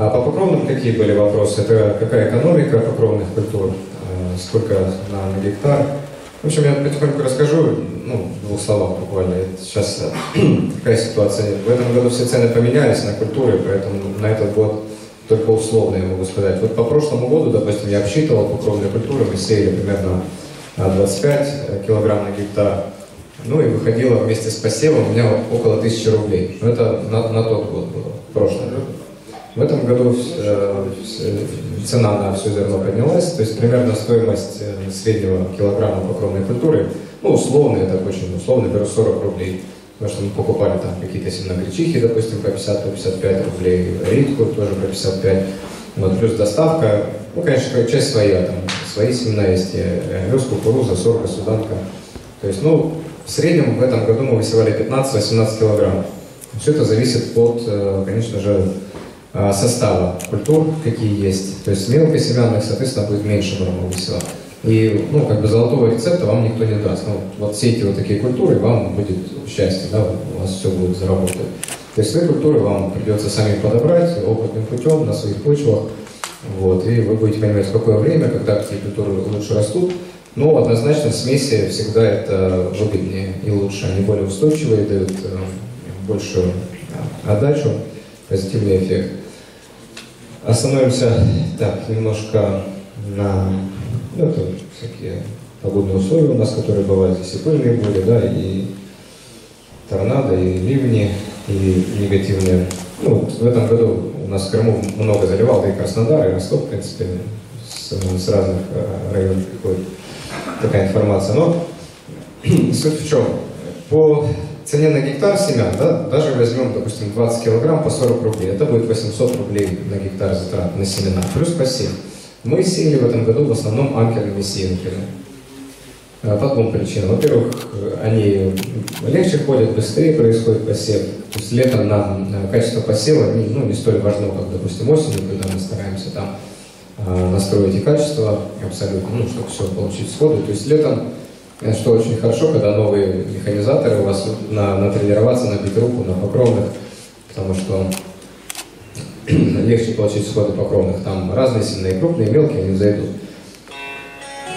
А по покровным какие были вопросы? Это какая экономика покровных культур, а, сколько на, на гектар? В общем, я потихоньку расскажу, ну, в двух словах буквально. Сейчас какая ситуация. В этом году все цены поменялись на культуры, поэтому на этот год только условно я могу сказать. Вот по прошлому году, допустим, я обсчитывал покровные культуры, мы сеяли примерно 25 э, килограмм на гектар. Ну и выходило вместе с посевом у меня около 1000 рублей. Но это на, на тот год было, в прошлом. В этом году э, цена на все зерно поднялась, то есть примерно стоимость э, среднего килограмма покровной культуры, ну условно, это очень условно, беру 40 рублей. Потому что мы покупали там какие-то семена гречихи, допустим, по 50, по 55 рублей, ритку тоже по 55. Вот, плюс доставка, ну, конечно, часть своя, там, свои семена есть, овес, кукуруза, сорга, суданка. То есть, ну, в среднем в этом году мы высевали 15-18 килограмм. Все это зависит от, э, конечно же, э, состава культур, какие есть. То есть мелкосемянных, соответственно, будет меньше норма высева. И, ну, как бы золотого рецепта вам никто не даст. Ну, вот все эти вот такие культуры, вам будет счастье, да, у вас все будет заработать. То есть свои культуры вам придется сами подобрать опытным путем на своих почвах. Вот, и вы будете понимать, в какое время, когда какие культуры лучше растут, но однозначно смеси всегда это выгоднее и лучше. Они более устойчивые, дают э, большую отдачу, позитивный эффект. Остановимся так, немножко на ну, это всякие погодные условия у нас, которые бывают здесь и пыльные бури, да, и торнадо, и ливни, и негативные. Ну, в этом году у нас в Крыму много заливал, да и Краснодар, и Ростов, в принципе, с, с разных э, районов приходит такая информация. Но суть в чем? По цене на гектар семян, да, даже возьмем, допустим, 20 килограмм по 40 рублей, это будет 800 рублей на гектар затрат на семена, плюс посев. Мы сеяли в этом году в основном анкерными сеянками. По двум причинам. Во-первых, они легче ходят, быстрее происходит посев. То есть летом нам качество посева не, ну, не столь важно, как, допустим, осенью, когда мы стараемся там настроить и качество абсолютно, ну, чтобы все получить сходу. То есть летом, что очень хорошо, когда новые механизаторы у вас на, натренироваться, набить руку на покровных, потому что легче получить сходы покровных. Там разные семена, крупные, мелкие, они зайдут.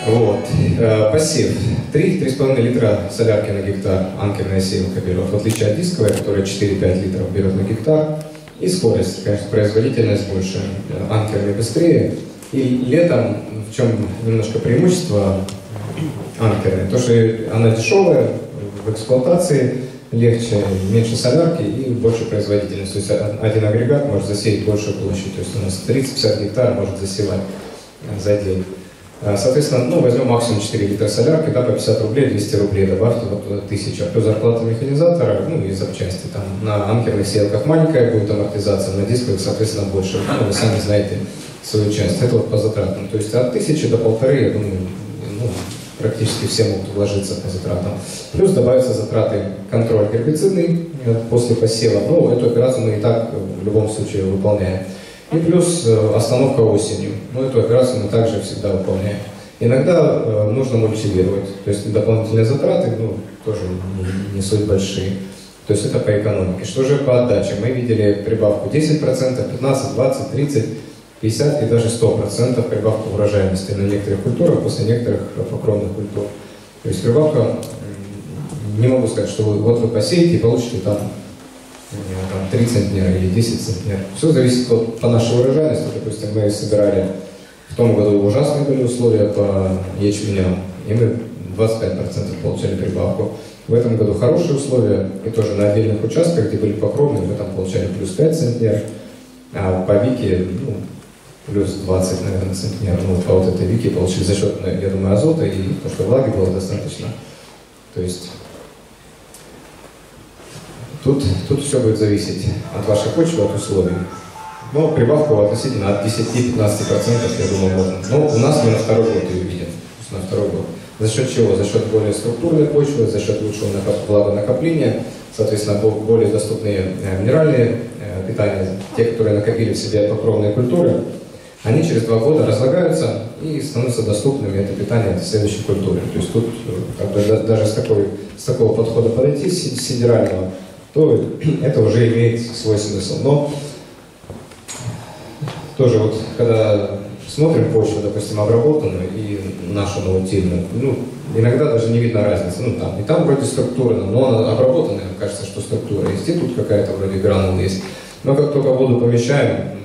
Вот. Э, посев. 3-3,5 литра солярки на гектар анкерная сеялка берет, в отличие от дисковой, которая 4-5 литров берет на гектар. И скорость, конечно, производительность больше, анкерные быстрее. И летом, в чем немножко преимущество анкерной, то, что она дешевая в эксплуатации, легче, меньше солярки и больше производительность. То есть один агрегат может засеять большую площадь. То есть у нас 30-50 гектар может засевать за день. А, соответственно, ну, возьмем максимум 4 литра солярки, да, по 50 рублей, 200 рублей добавьте, вот 1000. Плюс зарплата механизатора, ну, и запчасти. Там на анкерных сеялках маленькая будет амортизация, на дисковых, соответственно, больше. Ну, вы сами знаете свою часть. Это вот по затратам. То есть от 1000 до полторы, я думаю, ну, практически все могут вложиться по затратам. Плюс добавятся затраты контроль гербицидный э, после посева. Ну, эту операцию мы и так в любом случае выполняем. И плюс э, остановка осенью. Ну, эту операцию мы также всегда выполняем. Иногда э, нужно мультивировать, то есть дополнительные затраты, ну, тоже не, не суть большие. То есть это по экономике. Что же по отдаче? Мы видели прибавку 10%, 15, 20, 30, 50 и даже 100% прибавку урожайности на некоторых культурах после некоторых покровных культур. То есть прибавка, не могу сказать, что вы, вот вы посеете и получите там там, 3 центнера или 10 центнер. Все зависит от, по нашей урожайности. Допустим, мы собирали в том году ужасные были условия по ячменям, и мы 25% получали прибавку. В этом году хорошие условия, и тоже на отдельных участках, где были покровные, мы там получали плюс 5 центнер, а по Вике ну, плюс 20, наверное, центнер. Ну, по вот этой Вике получили за счет, я думаю, азота и то, что влаги было достаточно. То есть Тут, тут все будет зависеть от вашей почвы, от условий. Но прибавку относительно от 10-15%, я думаю, можно. Но у нас мы на второй год ее видим. На второй год. За счет чего? За счет более структурной почвы, за счет лучшего влагонакопления, соответственно, более доступные э, минеральные э, питания, те, которые накопили в себе покровные культуры, они через два года разлагаются и становятся доступными, это питание для следующей культуры. То есть тут э, как бы, даже с, такой, с такого подхода подойти, с сидерального, то это уже имеет свой смысл. Но тоже вот, когда смотрим почву, допустим, обработанную и нашу наутильную, ну, иногда даже не видно разницы. Ну, там, и там вроде структура, но она обработанная, кажется, что структура есть, и тут какая-то вроде гранул есть. Но как только воду помещаем,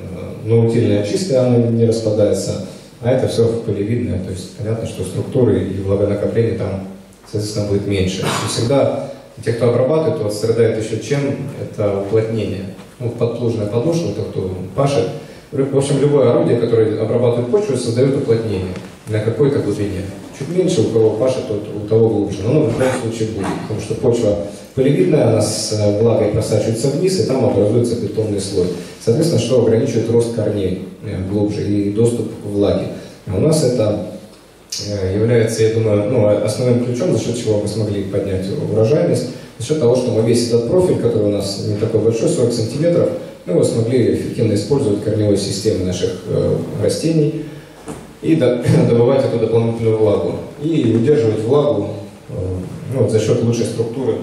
наутильная чистая, она не распадается, а это все пылевидное, то есть понятно, что структуры и влагонакопление там, соответственно, будет меньше. И всегда те, кто обрабатывает, вот страдает еще чем, это уплотнение. Ну, подплужная подошва, тот, кто пашет, в общем, любое орудие, которое обрабатывает почву, создает уплотнение на какой-то глубине. Чуть меньше, у кого пашет, тот, у того глубже. Но оно в любом случае будет, потому что почва полевидная, она с э, влагой просачивается вниз, и там образуется бетонный слой. Соответственно, что ограничивает рост корней глубже и доступ к влаге. А у нас это э, является, я думаю, ну, основным ключом, за счет чего мы смогли поднять урожайность, за счет того, что мы весь этот профиль, который у нас не такой большой, 40 сантиметров, мы его смогли эффективно использовать корневой системы наших э, растений и до, добывать эту дополнительную влагу. И удерживать влагу э, ну, за счет лучшей структуры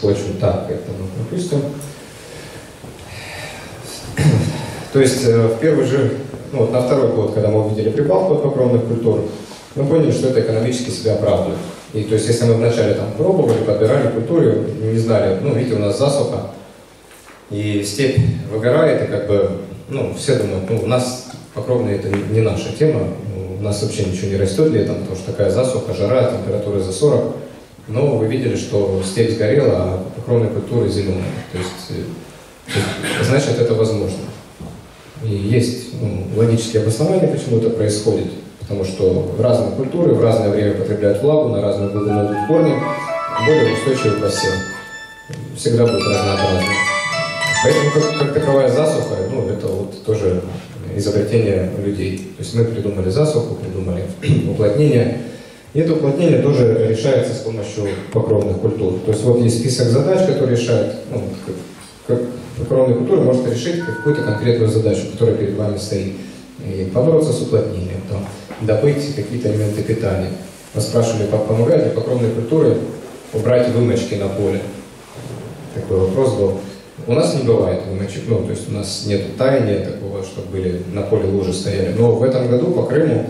почвы. Так, это мы пропустим. То есть э, в первый же, ну, вот на второй год, когда мы увидели прибавку от покровных культур, мы поняли, что это экономически себя оправдывает. И то есть если мы вначале там пробовали, подбирали культуры, не знали, ну, видите, у нас засуха, и степь выгорает, и как бы, ну, все думают, ну, у нас покровные это не наша тема, у нас вообще ничего не растет летом, потому что такая засуха, жара, температура за 40. Но вы видели, что степь сгорела, а покровные культуры зеленые. То есть, э, значит, это возможно. И есть ну, логические обоснования, почему это происходит. Потому что разные культуры в разное время потребляют влагу, на разную глубину идут корни, более устойчивый посев. Всегда будет разнообразный. Поэтому как, как таковая засуха, ну, это вот тоже изобретение людей. То есть мы придумали засуху, придумали уплотнение. И это уплотнение тоже решается с помощью покровных культур. То есть вот есть список задач, которые решают, ну, как, как покровная культура может решить какую-то конкретную задачу, которая перед вами стоит. И побороться с уплотнением, там, добыть какие-то элементы питания. Вы спрашивали, помогает ли покровные культуры убрать вымочки на поле? Такой вопрос был. У нас не бывает вымочек, ну, то есть у нас нет таяния такого, чтобы были на поле лужи стояли. Но в этом году по Крыму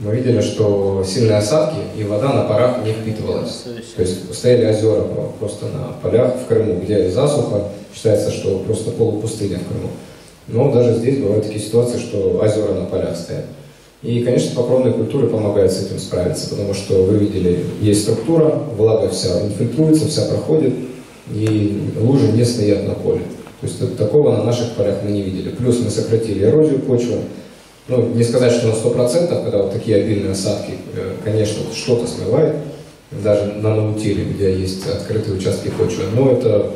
мы видели, что сильные осадки и вода на парах не впитывалась. То есть стояли озера просто на полях в Крыму, где засуха, считается, что просто полупустыня в Крыму. Но даже здесь бывают такие ситуации, что озера на полях стоят. И, конечно, покровные культуры помогают с этим справиться, потому что вы видели, есть структура, влага вся инфильтруется, вся проходит, и лужи не стоят на поле. То есть такого на наших полях мы не видели. Плюс мы сократили эрозию почвы. Ну, не сказать, что на 100%, когда вот такие обильные осадки, э, конечно, что-то смывает, даже на наутиле, где есть открытые участки почвы, но это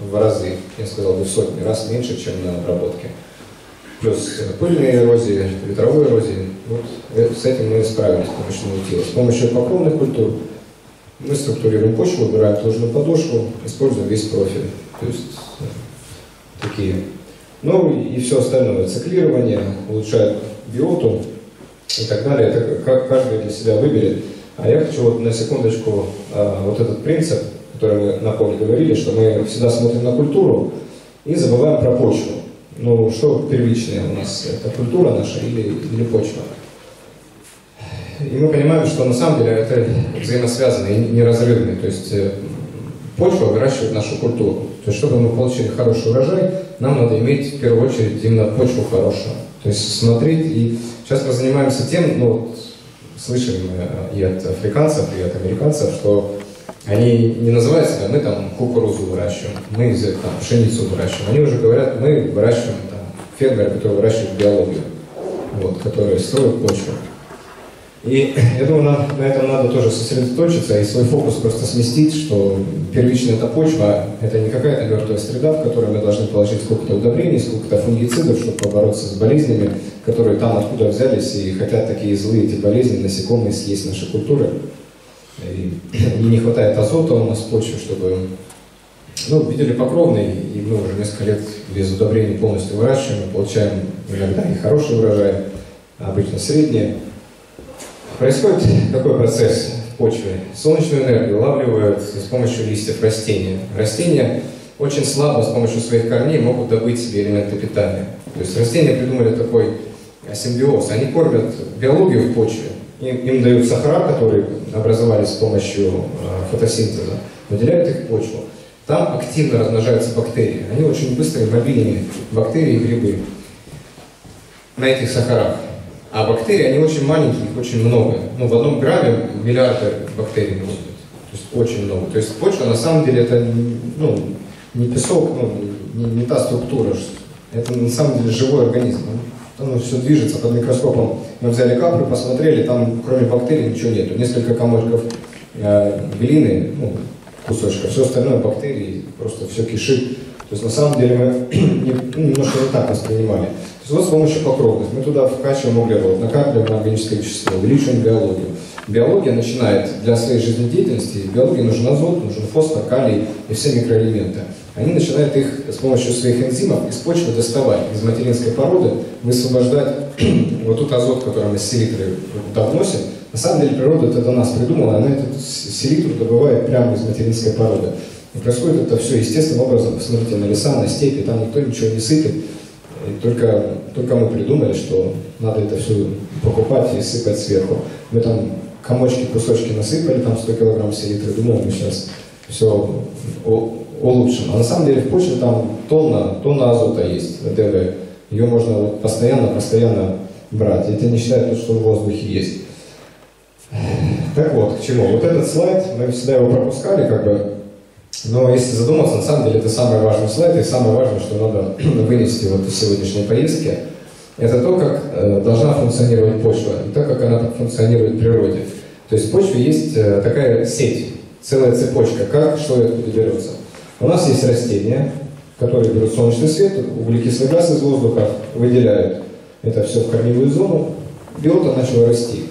в разы, я сказал бы, в сотни раз меньше, чем на обработке. Плюс пыльные эрозии, ветровой эрозии. Вот э, с этим мы справились с помощью наутила. С помощью покровных культур мы структурируем почву, убираем тложную подошву, используем весь профиль. То есть э, такие. Ну и все остальное, циклирование, улучшает биоту и так далее. Это как каждый для себя выберет. А я хочу вот на секундочку а, вот этот принцип, который мы на поле говорили, что мы всегда смотрим на культуру и забываем про почву. Ну, что первичное у нас, это культура наша или, или почва? И мы понимаем, что на самом деле это взаимосвязано и неразрывно. То есть э, почва выращивает нашу культуру. То есть, чтобы мы получили хороший урожай, нам надо иметь в первую очередь именно почву хорошую. То есть смотреть, и сейчас мы занимаемся тем, ну, слышали мы и от африканцев, и от американцев, что они не называют себя, мы там кукурузу выращиваем, мы там пшеницу выращиваем. Они уже говорят, мы выращиваем там фермеры, которые выращивают биологию, вот, которые строят почву. И я думаю, на, на этом надо тоже сосредоточиться и свой фокус просто сместить, что первичная эта почва, это не какая-то мертвая среда, в которой мы должны положить сколько-то удобрений, сколько-то фунгицидов, чтобы побороться с болезнями, которые там откуда взялись и хотят такие злые эти болезни, насекомые съесть наши культуры. И, и не хватает азота у нас в почве, чтобы... Ну, видели покровный, и мы уже несколько лет без удобрений полностью выращиваем, получаем иногда и хороший урожай, а обычно средний. Происходит такой процесс в почве. Солнечную энергию улавливают с помощью листьев растения. Растения очень слабо с помощью своих корней могут добыть себе элементы питания. То есть растения придумали такой симбиоз. Они кормят биологию в почве, им, им дают сахара, которые образовались с помощью э, фотосинтеза, выделяют их в почву. Там активно размножаются бактерии. Они очень быстрые, мобильные бактерии и грибы на этих сахарах. А бактерии, они очень маленькие, их очень много. Ну, в одном грамме миллиарды бактерий может быть. То есть очень много. То есть почва на самом деле это ну, не песок, ну, не, не та структура. Это на самом деле живой организм. Там все движется под микроскопом. Мы взяли каплю, посмотрели, там кроме бактерий ничего нету. Несколько комочков э, глины, ну, кусочка, все остальное бактерии, просто все кишит. То есть на самом деле мы ну, немножко не так воспринимали. Вот с помощью покровов мы туда вкачиваем углерод, накапливаем органическое вещество, увеличиваем биологию. Биология начинает для своей жизнедеятельности, биологии нужен азот, нужен фосфор, калий и все микроэлементы. Они начинают их с помощью своих энзимов из почвы доставать, из материнской породы, высвобождать вот тот азот, который мы с селитрой вносим. На самом деле природа это до нас придумала, она этот селитру добывает прямо из материнской породы. И происходит это все естественным образом. Посмотрите на леса, на степи, там никто ничего не сыпет. И только, только мы придумали, что надо это все покупать и сыпать сверху. Мы там комочки, кусочки насыпали, там 100 килограмм селитры, думал, мы сейчас все улучшим. А на самом деле в почве там тонна, тонна азота есть, ДВ. Ее можно постоянно, постоянно брать. Это не считая то, что в воздухе есть. Так вот, к чему? Вот этот слайд, мы всегда его пропускали, как бы, но если задуматься, на самом деле это самый важный слайд, и самое важное, что надо вынести вот из сегодняшней поездки, это то, как э, должна функционировать почва, и то, как она функционирует в природе. То есть в почве есть э, такая сеть, целая цепочка, как, что и откуда берется. У нас есть растения, которые берут солнечный свет, углекислый газ из воздуха выделяют это все в корневую зону, биота начала расти.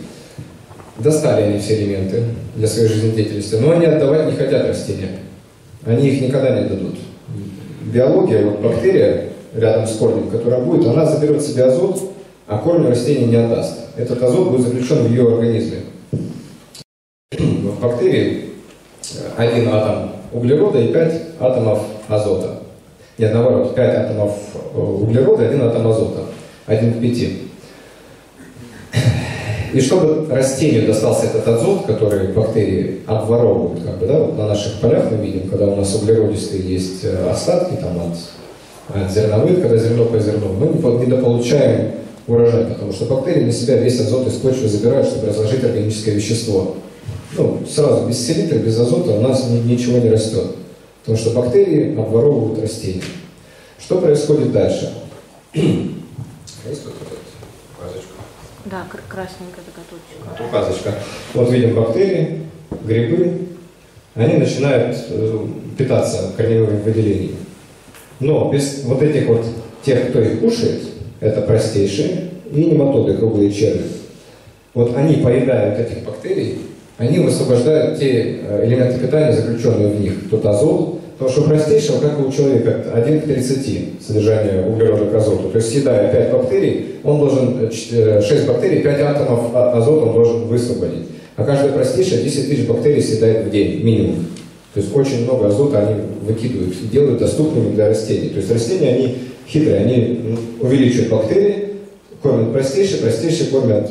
Достали они все элементы для своей жизнедеятельности, но они отдавать не хотят растения. Они их никогда не дадут. Биология, вот бактерия рядом с корнем, которая будет, она заберет себе азот, а корень растения не отдаст. Этот азот будет заключен в ее организме. В бактерии один атом углерода и 5 атомов азота. Нет, наоборот, 5 атомов э, углерода и 1 атом азота. 1 к 5. И чтобы растению достался этот азот, который бактерии обворовывают, как бы, да, вот на наших полях мы видим, когда у нас углеродистые есть э, остатки там, от, от зерновых, когда зерно по зерну, мы недополучаем урожай, потому что бактерии на себя весь азот из почвы забирают, чтобы разложить органическое вещество ну, сразу без селитры, без азота у нас ничего не растет. Потому что бактерии обворовывают растения. Что происходит дальше? Есть указочка? Да, красненькая такая точка. Вот указочка. Вот видим бактерии, грибы. Они начинают э, питаться корневыми выделениями. Но без вот этих вот тех, кто их кушает, это простейшие, и нематоды, круглые черви. Вот они поедают этих бактерий, они высвобождают те э, элементы питания, заключенные в них, тот азот, потому что простейшего, как у человека, 1 к 30 содержание углерода к азоту. То есть съедая 5 бактерий, он должен, 6 э, э, бактерий, 5 атомов а, азота он должен высвободить. А каждая простейшая 10 тысяч бактерий съедает в день, минимум. То есть очень много азота они выкидывают и делают доступными для растений. То есть растения, они хитрые, они увеличивают бактерии, кормят простейшие, простейшие кормят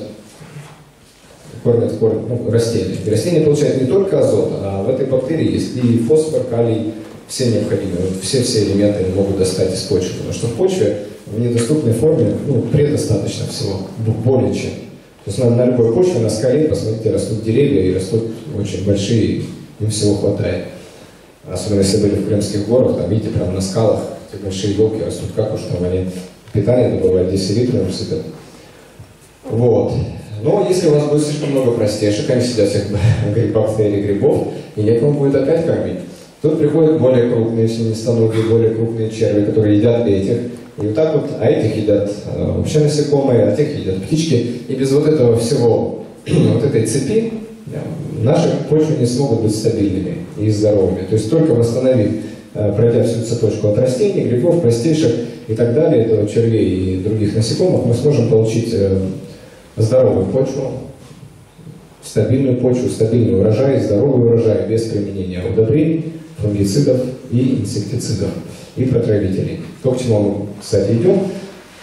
кормят корм, ну, растения. И растения получают не только азот, а в этой бактерии есть и фосфор, калий, все необходимые, вот все-все элементы они могут достать из почвы, потому что в почве в недоступной форме ну, предостаточно всего, более чем. То есть на, на любой почве, на скале, посмотрите, растут деревья и растут очень большие, им всего хватает. Особенно если были в Крымских горах, там видите, прямо на скалах эти большие елки растут, как уж там они питание добывают, 10 литров сыпят. Вот. Но если у вас будет слишком много простейших, они сидят всех бактерий, грибов, и некому будет опять кормить. Тут приходят более крупные членистоногие, более крупные черви, которые едят этих. И вот так вот, а этих едят э, вообще насекомые, а тех едят птички. И без вот этого всего, вот этой цепи, наши почвы не смогут быть стабильными и здоровыми. То есть только восстановив, э, пройдя всю цепочку от растений, грибов, простейших и так далее, до червей и других насекомых, мы сможем получить э, здоровую почву, стабильную почву, стабильный урожай, здоровый урожай без применения удобрений фунгицидов и инсектицидов и протравителей. То, к чему мы, кстати, идем.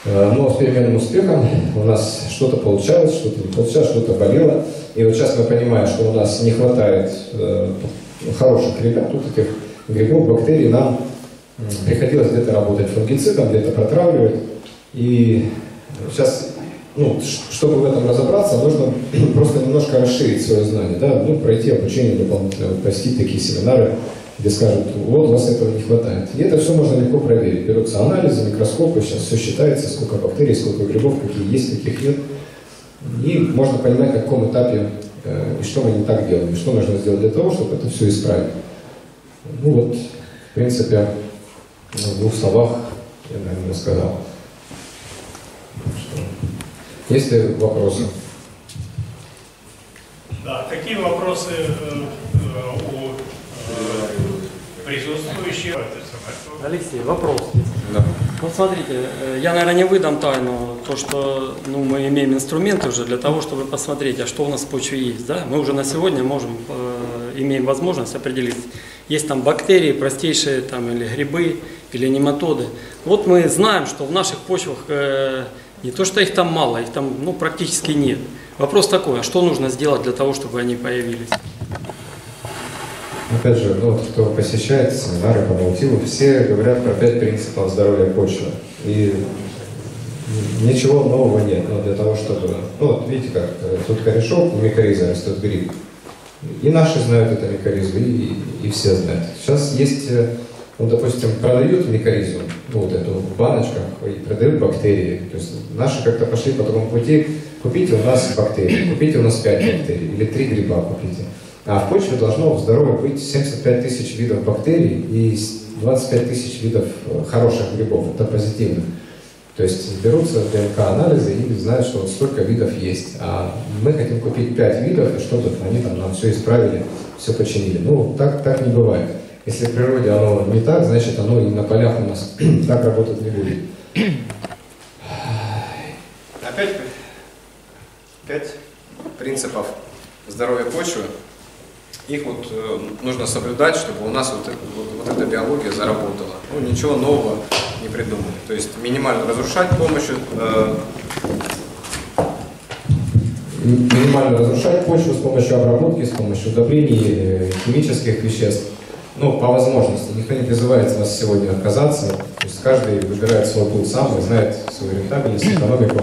Э, но с переменным успехом у нас что-то получалось, что-то не получалось, что-то болело. И вот сейчас мы понимаем, что у нас не хватает э, хороших ребят, тут этих грибов, бактерий, нам приходилось где-то работать фунгицидом, где-то протравливать. И сейчас, ну, чтобы в этом разобраться, нужно просто немножко расширить свое знание, да, ну, пройти обучение дополнительное, посетить такие семинары, где скажут, вот, у вас этого не хватает. И это все можно легко проверить. Берутся анализы, микроскопы, сейчас все считается, сколько бактерий, сколько грибов, какие есть, каких нет. И можно понимать, на каком этапе э, и что мы не так делаем, и что нужно сделать для того, чтобы это все исправить. Ну вот, в принципе, в двух словах я, наверное, сказал. Есть ли вопросы? Да, какие вопросы э, присутствующих? Алексей, вопрос. Да. Вот смотрите, э, я, наверное, не выдам тайну, то, что ну, мы имеем инструменты уже для того, чтобы посмотреть, а что у нас в почве есть. Да? Мы уже на сегодня можем, э, имеем возможность определить, есть там бактерии, простейшие там, или грибы, или нематоды. Вот мы знаем, что в наших почвах э, не то, что их там мало, их там ну, практически нет. Вопрос такой, а что нужно сделать для того, чтобы они появились? Опять же, ну, кто посещает семинары по наутилу, все говорят про пять принципов здоровья почвы. И ничего нового нет. Но для того, чтобы... Ну, вот видите, как э, тут корешок, у микориза растет гриб. И наши знают это микоризу, и, и все знают. Сейчас есть, э, ну, допустим, продают микоризу, ну, вот эту в баночках, и продают бактерии. То есть наши как-то пошли по такому пути, купите у нас бактерии, купите у нас 5 бактерий, или 3 гриба купите. А в почве должно в здоровой быть 75 тысяч видов бактерий и 25 тысяч видов э, хороших грибов, это позитивных. То есть берутся ДНК-анализы и знают, что вот столько видов есть. А мы хотим купить 5 видов, и чтобы они там нам все исправили, все починили. Ну, так, так не бывает. Если в природе оно не так, значит оно и на полях у нас так работать не будет. Опять пять принципов здоровья почвы. Их вот э, нужно соблюдать, чтобы у нас вот, вот, вот эта биология заработала. Ну, ничего нового не придумали. То есть минимально разрушать помощью э, минимально разрушать почву с помощью обработки, с помощью удобрений, э, химических веществ. Ну, по возможности. Никто не призывает вас сегодня отказаться. То есть каждый выбирает свой путь сам и знает свою рентабельность, экономику.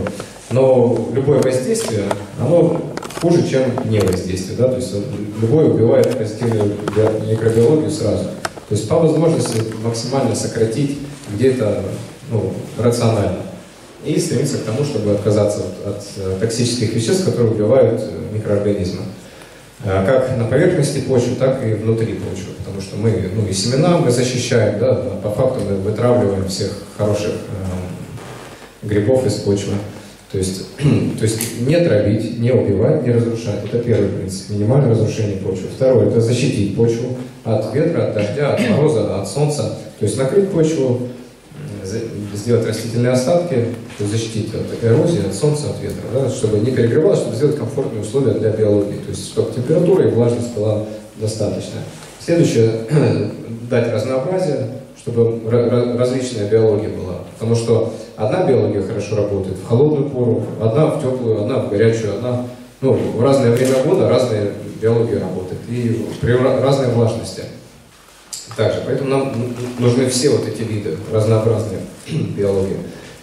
Но любое воздействие, оно хуже, чем не воздействие. Да? То есть любое убивает позитивную микробиологию сразу. То есть по возможности максимально сократить где-то ну, рационально. И стремиться к тому, чтобы отказаться от, от э, токсических веществ, которые убивают э, микроорганизмы. Э, как на поверхности почвы, так и внутри почвы. Потому что мы ну, и семена мы защищаем, да, по факту мы вытравливаем всех хороших э, грибов из почвы. То есть, то есть не травить, не убивать, не разрушать. Это первый принцип. Минимальное разрушение почвы. Второе – это защитить почву от ветра, от дождя, от мороза, от солнца. То есть накрыть почву, сделать растительные остатки, то есть защитить от эрозии, от солнца, от ветра, да, чтобы не перегревалось, чтобы сделать комфортные условия для биологии. То есть чтобы температура и влажность была достаточная. Следующее – дать разнообразие, чтобы различная биология была. Потому что одна биология хорошо работает в холодную пору, одна в теплую, одна в горячую, одна ну, в разное время года разные биологии работают и при разной влажности. Также, поэтому нам нужны все вот эти виды, разнообразные биологии.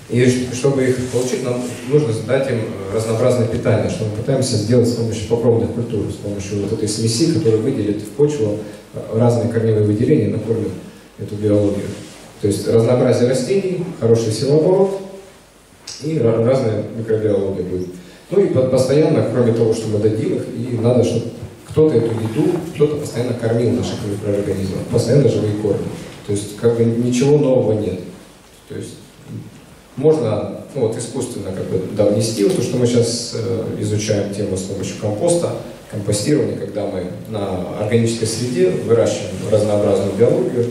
И чтобы их получить, нам нужно дать им разнообразное питание, что мы пытаемся сделать с помощью покровных культур, с помощью вот этой смеси, которая выделит в почву разные корневые выделения, накормит эту биологию. То есть разнообразие растений, хороший силооборот и разная микробиология будет. Ну и постоянно, кроме того, что мы дадим их, и надо, чтобы кто-то эту еду, кто-то постоянно кормил наших микроорганизмов, постоянно живые корни. То есть как бы ничего нового нет. То есть можно ну, вот, искусственно как бы, да, внести вот то, что мы сейчас э, изучаем тему с помощью компоста, компостирования, когда мы на органической среде выращиваем разнообразную биологию,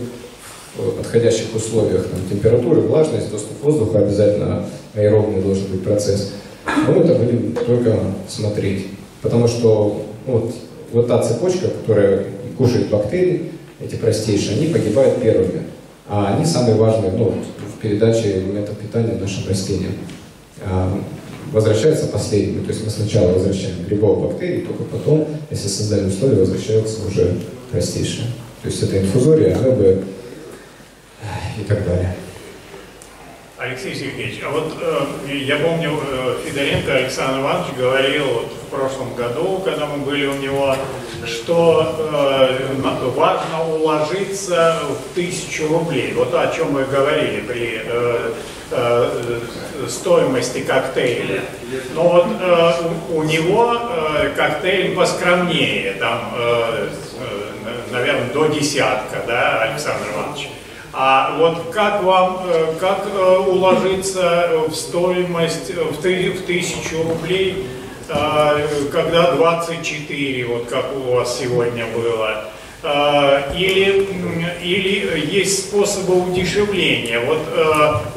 подходящих условиях там, температуры, влажность, доступ воздуха, обязательно аэробный должен быть процесс. Мы это будем только смотреть. Потому что ну, вот, вот та цепочка, которая кушает бактерии, эти простейшие, они погибают первыми. А они самые важные ну, в передаче элементов питания нашим растениям. А, возвращаются последними. То есть мы сначала возвращаем грибов, бактерий, только потом, если создали условия, возвращаются уже простейшие. То есть это инфузория, амебы и так далее. Алексей Сергеевич, а вот э, я помню, э, Федоренко Александр Иванович говорил вот, в прошлом году, когда мы были у него, что э, важно уложиться в тысячу рублей. Вот о чем мы говорили при э, э, стоимости коктейля. Но вот э, у, у него э, коктейль поскромнее, там, э, э, наверное, до десятка, да, Александр Иванович? А вот как вам, э, как э, уложиться в стоимость э, в тысячу рублей, когда 24, вот как у вас сегодня было? Или, или есть способы удешевления. Вот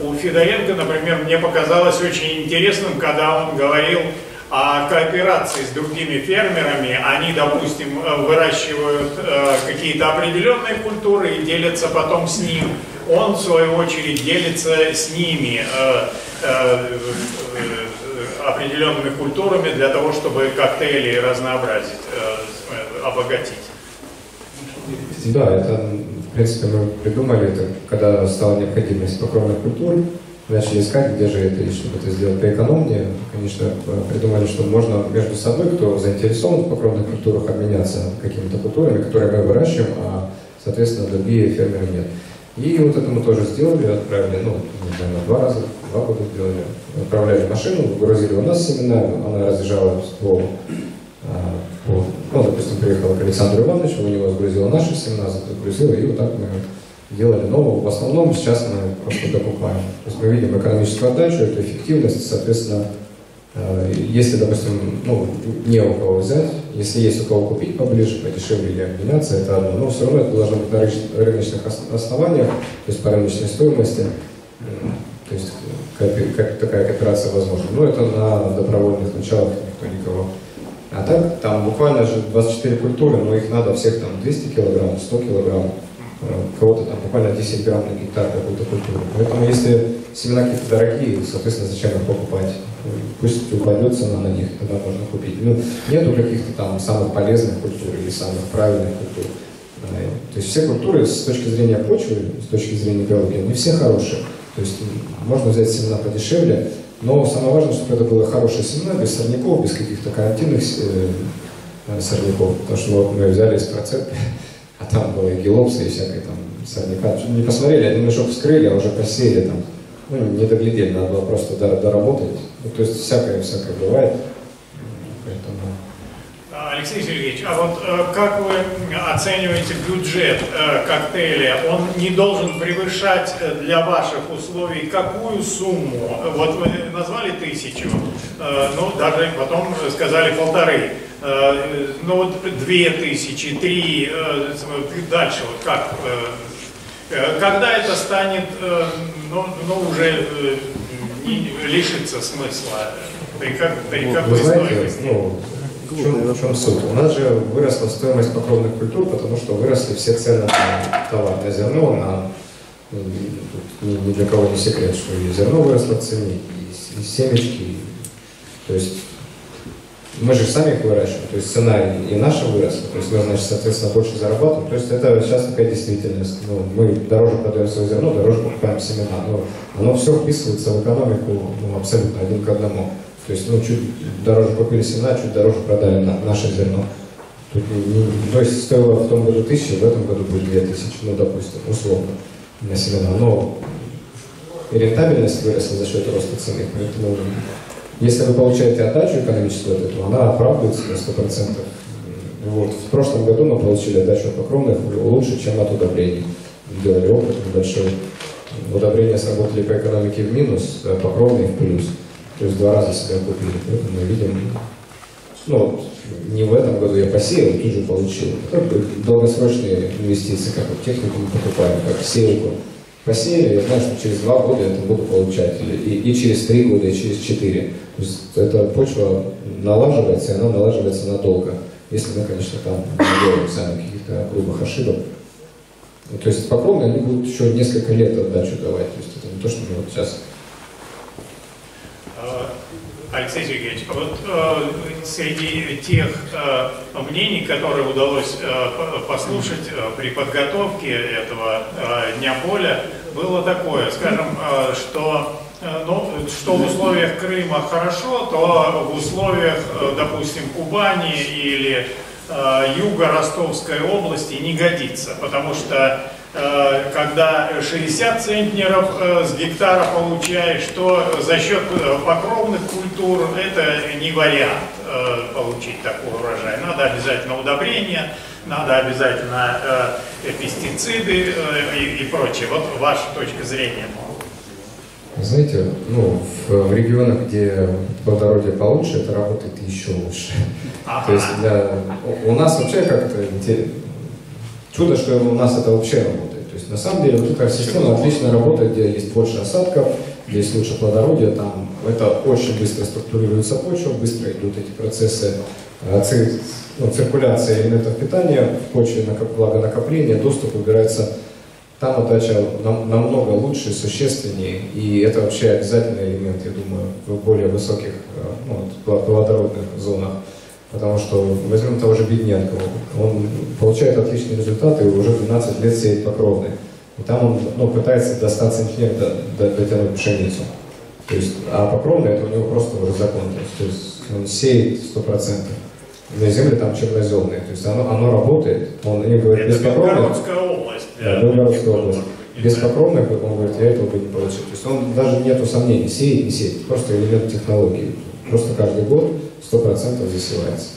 у Федоренко, например, мне показалось очень интересным, когда он говорил о кооперации с другими фермерами, они, допустим, э, выращивают э, какие-то определенные культуры и делятся потом с ним. Он, в свою очередь, делится с ними э, определенными культурами для того, чтобы коктейли разнообразить, обогатить. Да, это, в принципе, мы придумали это, когда стала необходимость покровных культур начали искать, где же это, и чтобы это сделать поэкономнее, конечно, придумали, что можно между собой, кто заинтересован в покровных культурах, обменяться какими-то культурами, которые мы выращиваем, а, соответственно, другие фермеры нет. И вот это мы тоже сделали, отправили, ну, не знаю, на два раза, два года сделали. Отправляли машину, выгрузили у нас семена, она разъезжала по, а, по ну, допустим, приехала к Александру Ивановичу, у него сгрузила наши семена, загрузила, и вот так мы делали, но в основном сейчас мы просто докупаем. То есть мы видим экономическую отдачу, эту эффективность, соответственно, э, если, допустим, ну, не у кого взять, если есть у кого купить поближе, подешевле или обменяться, это одно. Но все равно это должно быть на рыночных основаниях, то есть по рыночной стоимости. То есть такая кооперация возможна. Но это на добровольных началах никто никого. А так, там буквально же 24 культуры, но их надо всех там 200 килограмм, 100 килограмм кого-то там буквально 10 грамм на гектар какой-то культуры. Поэтому если семена какие-то дорогие, соответственно, зачем их покупать? Пусть упадет цена на них, тогда можно купить. Ну, нету каких-то там самых полезных культур или самых правильных культур. То есть все культуры с точки зрения почвы, с точки зрения биологии, они все хорошие. То есть можно взять семена подешевле, но самое важное, чтобы это было хорошее семена, без сорняков, без каких-то карантинных э, сорняков. Потому что вот мы взяли из процента там было и гелопсы, и всякое там сорняка. Не посмотрели, один мешок вскрыли, а уже посеяли там. Ну, не доглядели, надо было просто доработать. Ну, то есть всякое-всякое бывает. Поэтому... А, Алексей Сергеевич, а вот э, как вы оцениваете бюджет э, коктейля? Он не должен превышать э, для ваших условий какую сумму? Вот вы назвали тысячу, ну даже потом сказали полторы. Э, ну вот две тысячи, три, э, дальше вот как, э, когда это станет, ну, ну уже не, лишится смысла, при, как, при ну, какой знаете, стоимости? Ну, в чем, в чем суть? У нас же выросла стоимость покровных культур, потому что выросли все цены на товар, на зерно, на ни, ни для кого не секрет, что и зерно выросло в цене, и, и семечки. То есть мы же сами их выращиваем, то есть цена и наша выросла, то есть мы, значит, соответственно, больше зарабатываем. То есть это сейчас такая действительность. Ну, мы дороже продаем свое зерно, дороже покупаем семена. Но оно все вписывается в экономику ну, абсолютно один к одному. То есть, ну, чуть дороже купили семена, чуть дороже продали на, наше зерно. То есть стоило в том году тысячи, в этом году будет две тысячи, ну, допустим, условно, на семена. Но и рентабельность выросла за счет роста цены, поэтому если вы получаете отдачу экономическую от этого, она оправдывается на 100%. Вот. В прошлом году мы получили отдачу от покровных лучше, чем от удобрений. Делали опыт небольшой. Удобрения сработали по экономике в минус, а покровные в плюс. То есть два раза себя купили. Поэтому мы видим, ну, не в этом году я посеял, тут же получил. Это долгосрочные инвестиции, как в технику мы покупаем, как сеялку посеяли, я знаю, что через два года это буду получать, и, и через три года, и через четыре. То есть эта почва налаживается, и она налаживается надолго. Если мы, конечно, там не делаем сами каких-то грубых ошибок. То есть покровные они будут еще несколько лет отдачу давать. То есть это не то, что мы вот сейчас Э, Алексей Сергеевич, а вот э, среди тех э, мнений, которые удалось э, по- послушать э, при подготовке этого э, Дня поля, было такое, скажем, э, что, э, ну, что в условиях Крыма хорошо, то в условиях, э, допустим, Кубани или э, юга Ростовской области не годится, потому что когда 60 центнеров э, с гектара получаешь, то за счет э, покровных культур это не вариант э, получить такой урожай. Надо обязательно удобрения, надо обязательно э, пестициды э, и, и прочее. Вот ваша точка зрения. Знаете, ну, в, в регионах, где плодородие получше, это работает еще лучше. То есть для, у, нас вообще как-то чудо, что у нас это вообще работает. То есть на самом деле вот эта система отлично работает, где есть больше осадков, где есть лучше плодородие, там это очень быстро структурируется почва, быстро идут эти процессы э, ци- ну, циркуляции элементов питания в почве, накоп- влагонакопления, доступ убирается там отдача нам- намного лучше, существеннее, и это вообще обязательный элемент, я думаю, в более высоких э, ну, плодородных зонах. Потому что возьмем того же Бедненко, он получает отличные результаты и уже 12 лет сеет покровный. И там он ну, пытается до 100 центнеров до- до- дотянуть пшеницу. То есть, а покровный это у него просто уже закон. То есть, он сеет 100%. На земле там черноземные. То есть оно, оно работает. Он не говорит, без покровных. Область. Да, Белгородская область. Без покровных, он говорит, я этого бы не получил. То есть он даже нету сомнений, сеять, не сеять, просто элемент технологии. Просто каждый год 100% засевается.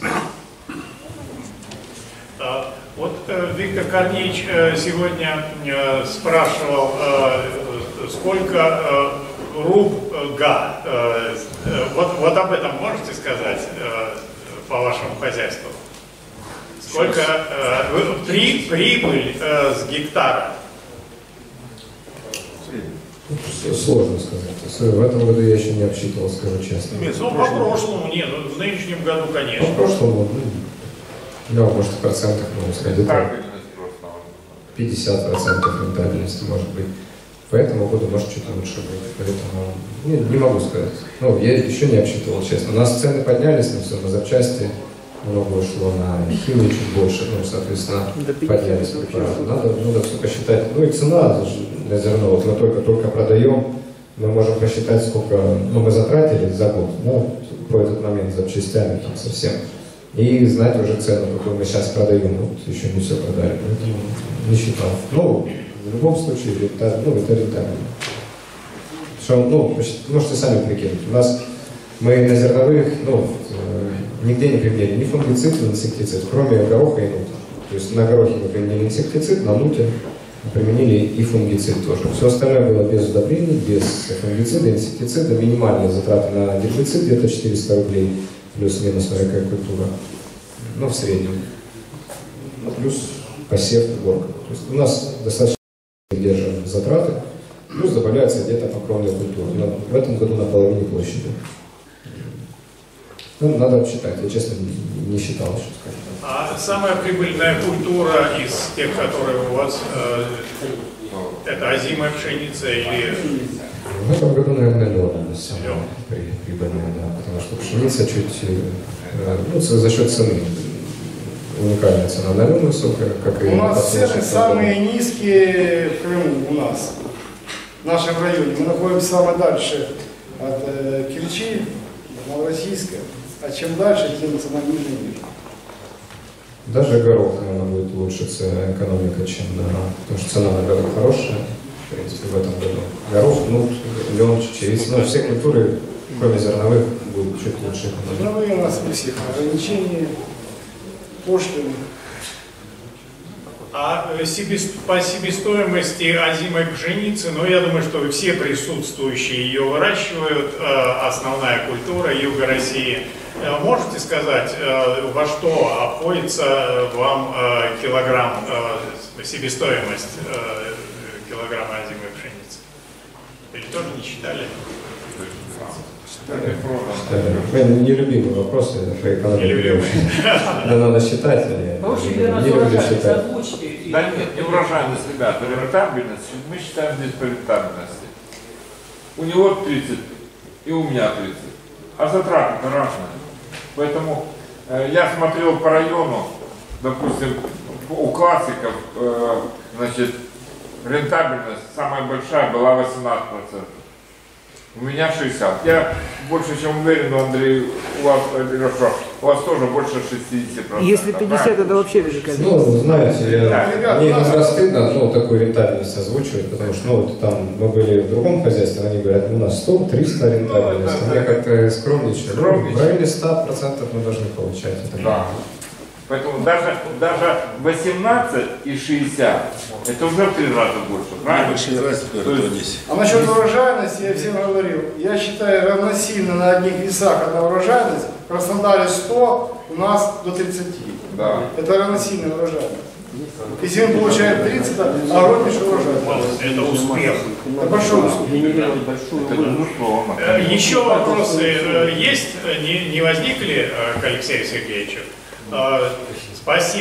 А, Вот э, Виктор Корнеевич э, сегодня э, спрашивал, сколько руб га. Вот, вот об этом можете сказать по вашему хозяйству? Сколько при, прибыль с гектара? Сложно сказать. В этом году я еще не обсчитывал, скажу честно. Ну, по прошлому, нет, ну, в нынешнем году, По конечно. прошлому, ну, да, может, в процентах могу сказать, просто. 50% рентабельности может быть. По этому году может чуть лучше быть. Поэтому не, не могу сказать. Ну, я еще не обсчитывал, честно. У нас цены поднялись на все, на запчасти. Много ушло на химию, чуть больше. Ну, соответственно, поднялись препараты. Надо, надо все посчитать. Ну и цена для зерна. Вот мы только-только продаем. Мы можем посчитать, сколько ну, мы затратили за год. Ну, по этот момент запчастями там совсем. И знать уже цену, какую мы сейчас продаем. Вот еще не все продали. Поэтому не считал. Ну, в любом случае, это, ну, это рентабельно. Что, ну, можете сами прикинуть. У нас мы на зерновых, ну, э, нигде не применяли ни фунгицид, ни инсектицид, кроме гороха и нута. То есть на горохе мы применили инсектицид, на нуте применили и фунгицид тоже. Все остальное было без удобрений, без фунгицида, инсектицида, минимальные затраты на гербицид, где-то 400 рублей, плюс-минус какая культура, ну, в среднем. Ну, плюс посев, уборка. То есть у нас достаточно держим затраты, плюс добавляется где-то покровная культура. Но в этом году на половине площади. Ну, надо обсчитать, я честно не, считал еще, скажем. А самая прибыльная культура из тех, которые у вас, э, это озимая пшеница или В этом году, наверное, лед самая при- прибыльная, да, потому что пшеница чуть, э, ну, за счет цены. Уникальная цена на лен высокая, как и У нас цены самые низкие в Крыму у нас, в нашем районе. Мы находимся самое дальше от э, Керчи, Новороссийска. А чем дальше, тем цена ниже и ниже. Даже горох, наверное, будет лучше экономика, чем на... Потому что цена на горох хорошая, в принципе, в этом году. Горох, ну, лен, чечевица, ну, все культуры, кроме зерновых, будут чуть лучше экономика. Зерновые у нас у всех ограничения, пошлины. А по себестоимости озимой пшеницы, ну, я думаю, что все присутствующие ее выращивают, э, основная культура Юга России. Э, Можете сказать, э, во что обходится э, вам килограмм, себестоимость килограмма озимой пшеницы? Или тоже не считали? Вы нелюбимый вопрос, это про экономику. Нелюбимый. Да надо считать, не, люблю считать. Да нет, не урожайность, ребята, рентабельность, мы считаем здесь по рентабельности. У него 30, и у меня 30. А затраты разные. Поэтому э, я смотрел по району, допустим, у классиков, э, значит, рентабельность самая большая была 18%. У меня 60. Я больше чем уверен, Андрей, у вас, э, Леша, у вас тоже больше 60%. Если 50, правильно? это вообще великолепно. Ну, знаете, я, Да, ребят, мне иногда стыдно, ну, такую рентабельность озвучивать, потому что, ну, вот там мы были в другом хозяйстве, они говорят, у нас 100-300 рентабельность. Ну, это- Я как-то скромничаю. Ну, Скромничаю. в районе 100% мы должны получать. Это Да. Поэтому даже, даже 18 и 60 это уже в три раза больше, правильно? То есть, А насчет урожайности я всем говорил, я считаю равносильно на одних весах одна урожайность, в Краснодаре 100, у нас до 30. да. Это равносильная урожайность. Если он получает 30, а огромнейший урожай. Это успех. Это большой успех. Э, Еще вопросы э, есть? Э, Не, не возникли к Алексею Сергеевичу? Э, Спасибо.